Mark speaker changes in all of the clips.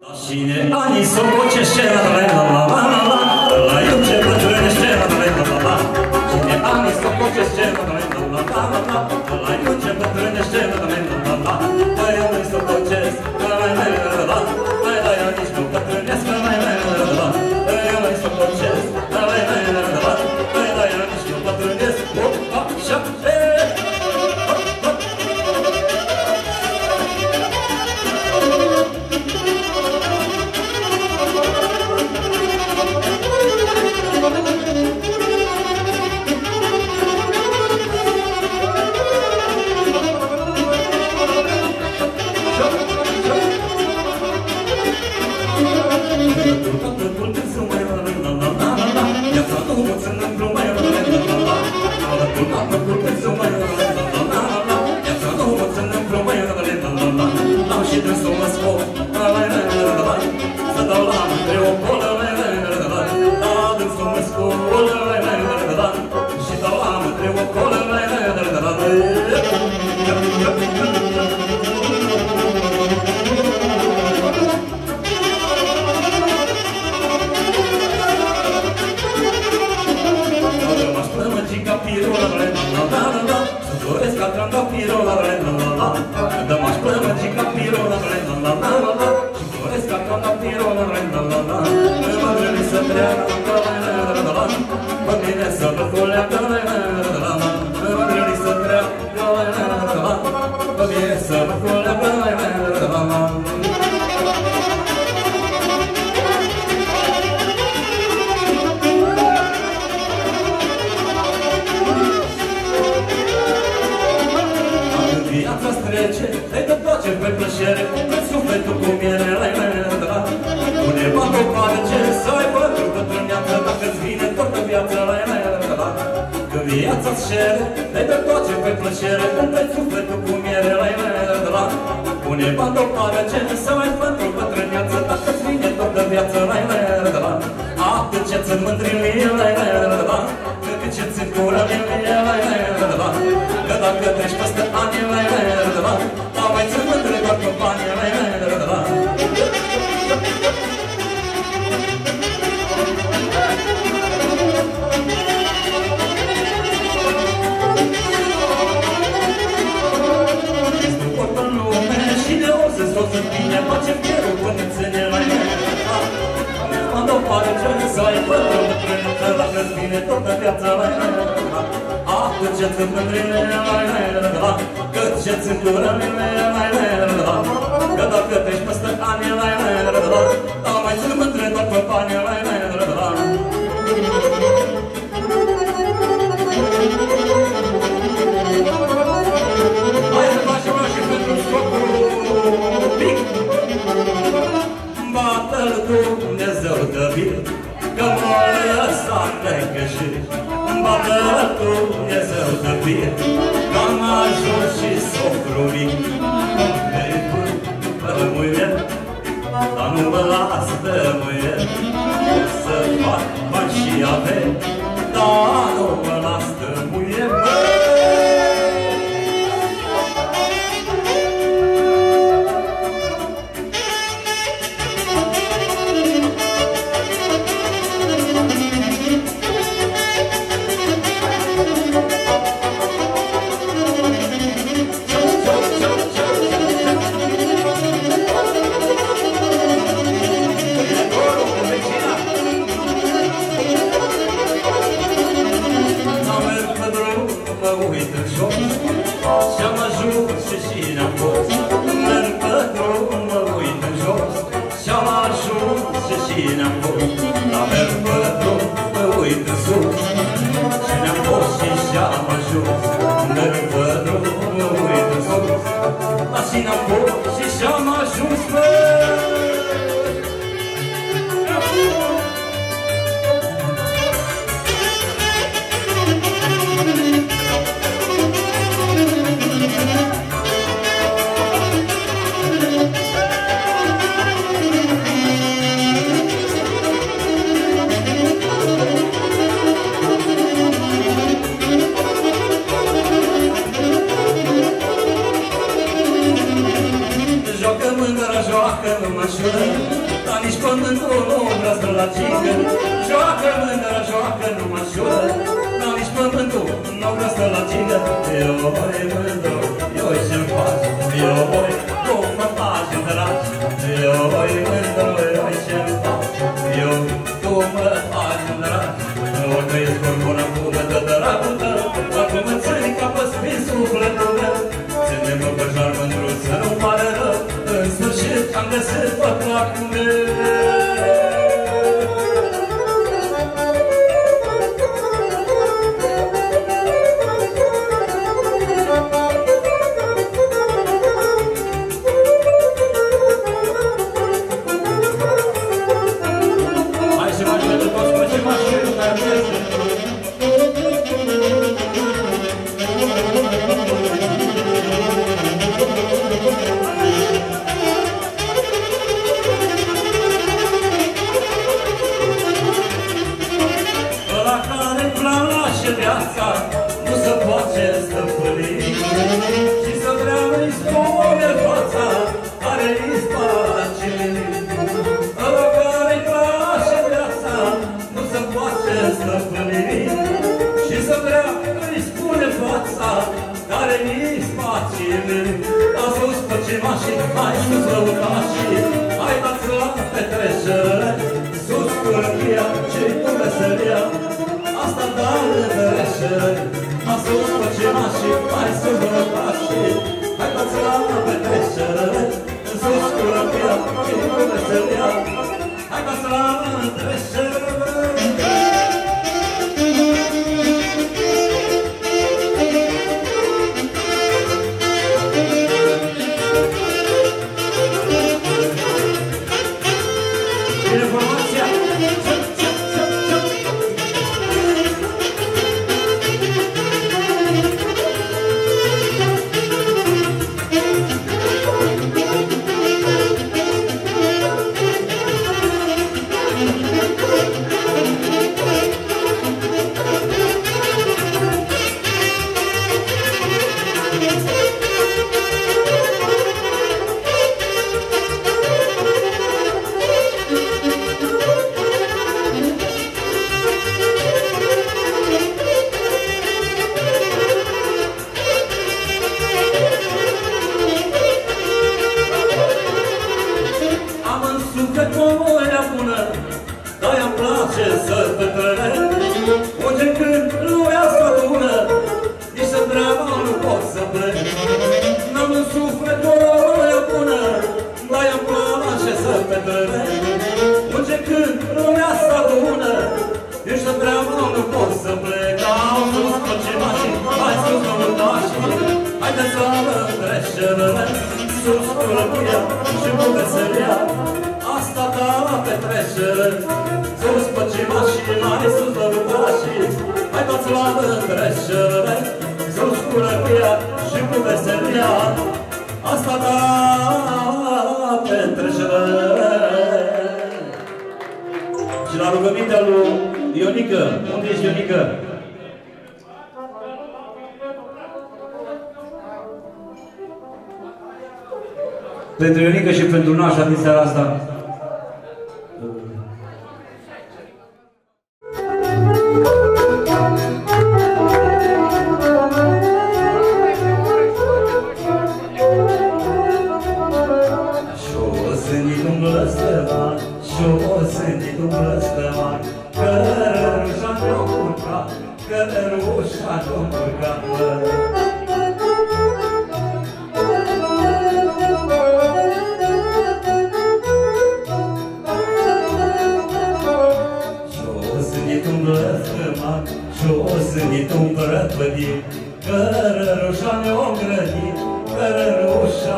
Speaker 1: Cine ani sococește la la la la la la la La eu ce bătrânește la la la la la Cine ani sococește la la la la la la la La eu ce bătrânește la la la Că viața-ți cere, îi dă place pe plăcere, pe sufletul cu miere, la la la la la Pune bani o parce, să aibă trupă trâneață, dacă-ți vine toată viața, la la la la la Atât ce-ți mândrile, la la la la la Cât ce-ți încură, la la la la la Că dacă treci peste ani, la la la la la Au mai țin mândre doar companie, la la la Dumnezeu de vir Că am ajuns și socru mic. Rămâie Dar nu mă las de mâie Să fac bani și avem Dar nu mă đời cer M-a spus pe mai sunt răpașii Hai pe țărană pe peșeră În sus partea lui Ionică. Unde ești, Ionică? Pentru Ionica și pentru nașa din seara asta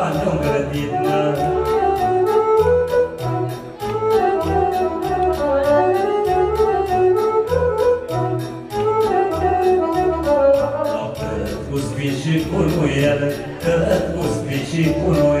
Speaker 1: ajung grădină. Cu spii și cu nuiele, cu spii și cu nuiele,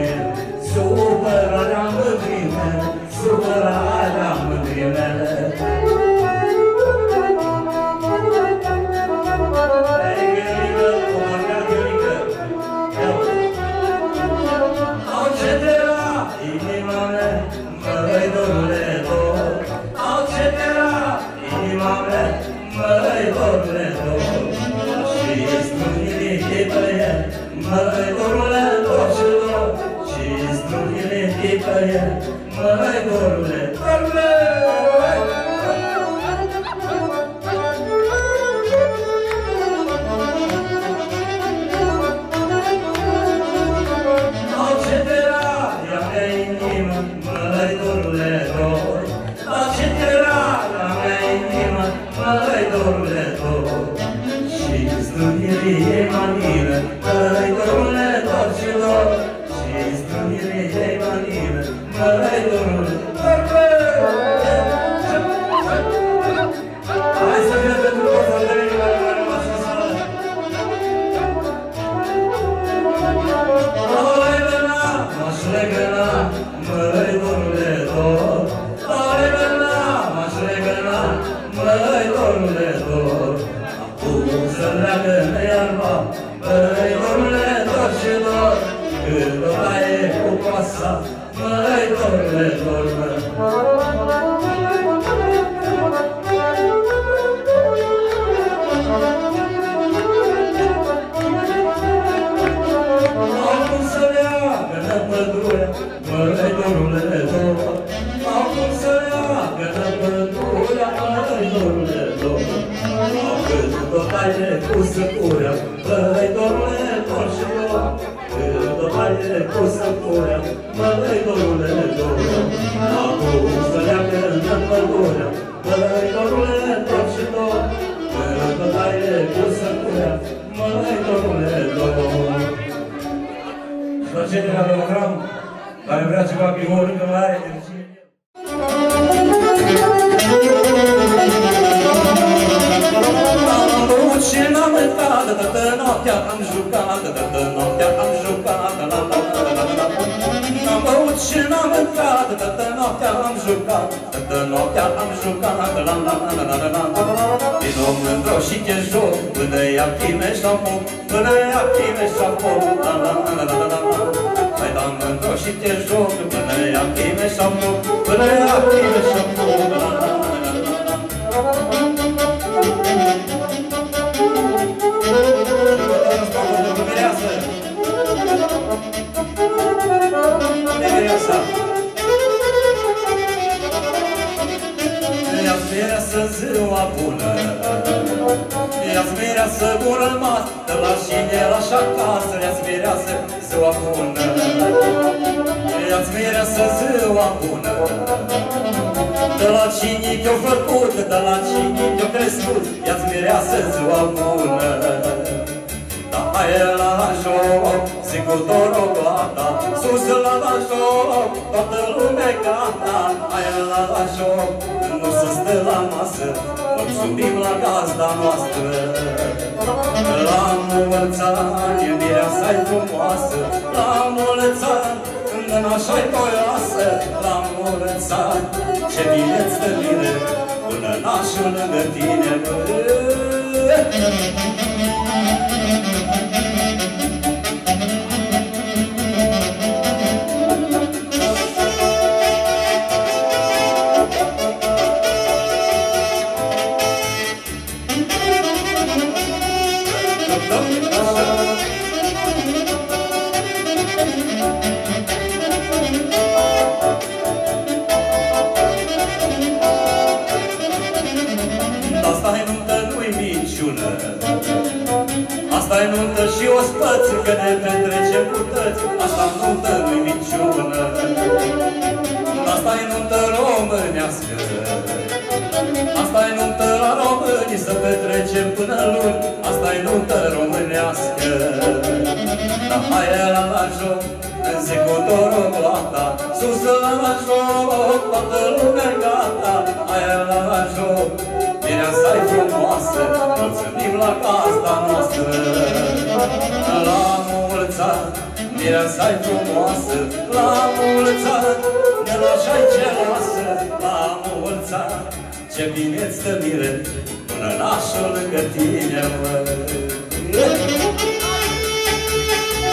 Speaker 1: Amen. doare cu săpură, Băi, domnule, porșilor, Când doare cu săpură, Băi, domnule, doră, Acum să leagă în pădură, Băi, domnule, porșilor, Când doare cu săpură, Băi, domnule, doră. Și la general Gram, care vrea ceva bior, că nu are energie, noaptea am jucat, toată noaptea am jucat, la la la la la N-am băut și n-am mâncat, toată noaptea am jucat, toată noaptea am jucat, la la la la la la Vino mândro și te joc, până ia chime și-am foc, până ia chime și-am foc, la la la la la la Hai da mândro și te joc, până ia chime și-am foc, până ia chime și-am foc, la la acasă, le-ați mireasă ziua bună. Le-ați mireasă ziua bună. De la cine te-au făcut, de la cine te-au crescut, i-ați mireasă ziua bună. da hai la jor cu dorogata Sus la la șoc, toată lumea gata Aia la la nu se stă la masă Mulțumim la gazda noastră. La mulți ani, iubirea sa-i frumoasă La mulți ani, când în așa-i toioasă La mulți ce bine-ți dă bine Până nașul lângă tine Muzica toți, că ne petrecem cu toți, asta nuntă nu-i niciună. Asta-i nuntă românească, asta-i nuntă la românii, să petrecem până luni, asta-i nuntă românească. Da, hai la la în zi cu dorogloata, sus la la joc, toată lumea gata, hai la la Firea sa frumoasă, mulțumim la casa noastră. La mulți ani, firea sa frumoasă, la mulți ani, ne lașai ce la mulți ani. Ce bine-ți dă mire, până nașul lângă tine, mă.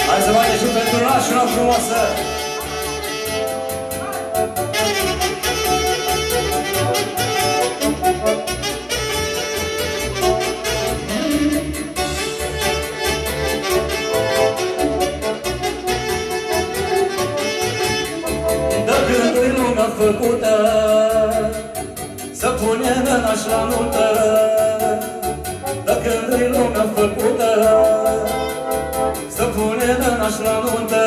Speaker 1: Hai să mai ieșim pentru nașul frumoasă! Făcută Să punem în așa nuntă Dacă nu-i lumea făcută Să punem în așa nuntă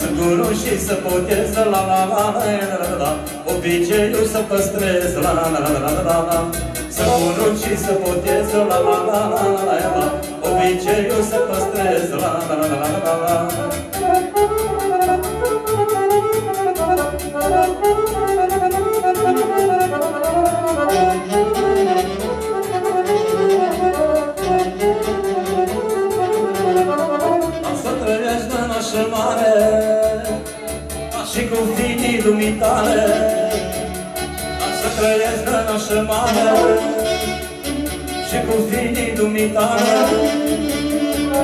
Speaker 1: Să guru și să poteză la la la la la la Obiceiul să păstrez la la la la la la la Să guru și să poteză la la la la la la Obiceiul să păstrez la la la la la la trăiești în așa mare Și cu fiii dumitale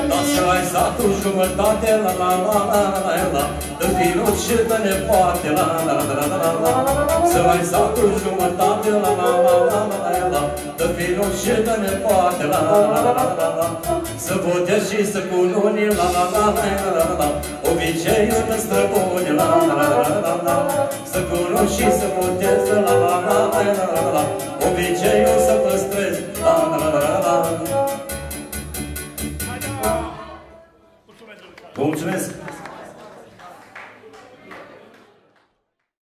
Speaker 1: Dar să ai satul jumătate La la la la la la De finuț și de nepoate La la la la la la Să ai satul jumătate La la la la la la să vină și să de nepoate, la la la la la la Să vote și să cununi, la la la la la la Obiceiul de străbuni, la la la la la Să cununi și să votez, la la la la la la Obiceiul să la la la la la la Mulțumesc!